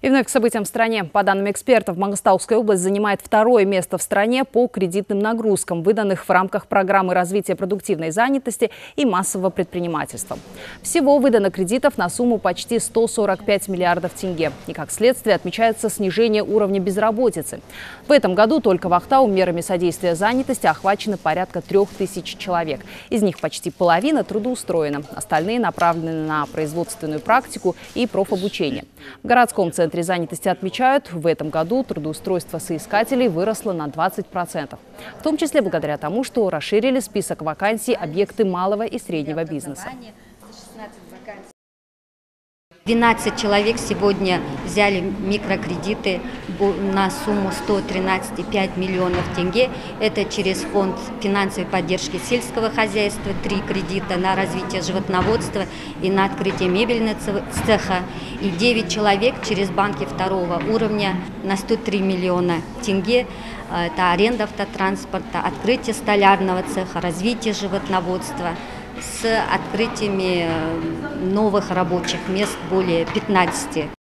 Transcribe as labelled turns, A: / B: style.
A: И вновь к событиям в стране. По данным экспертов, Мангостауская область занимает второе место в стране по кредитным нагрузкам, выданных в рамках программы развития продуктивной занятости и массового предпринимательства. Всего выдано кредитов на сумму почти 145 миллиардов тенге. И как следствие отмечается снижение уровня безработицы. В этом году только в Ахтау мерами содействия занятости охвачено порядка трех тысяч человек. Из них почти половина трудоустроена. Остальные направлены на производственную практику и профобучение. В городском центре центре занятости отмечают, в этом году трудоустройство соискателей выросло на 20%. В том числе благодаря тому, что расширили список вакансий объекты малого и среднего бизнеса.
B: 12 человек сегодня взяли микрокредиты на сумму 113,5 миллионов тенге. Это через фонд финансовой поддержки сельского хозяйства, три кредита на развитие животноводства и на открытие мебельного цеха. И 9 человек через банки второго уровня на 103 миллиона тенге. Это аренда автотранспорта, открытие столярного цеха, развитие животноводства – с открытиями э, новых рабочих мест более 15.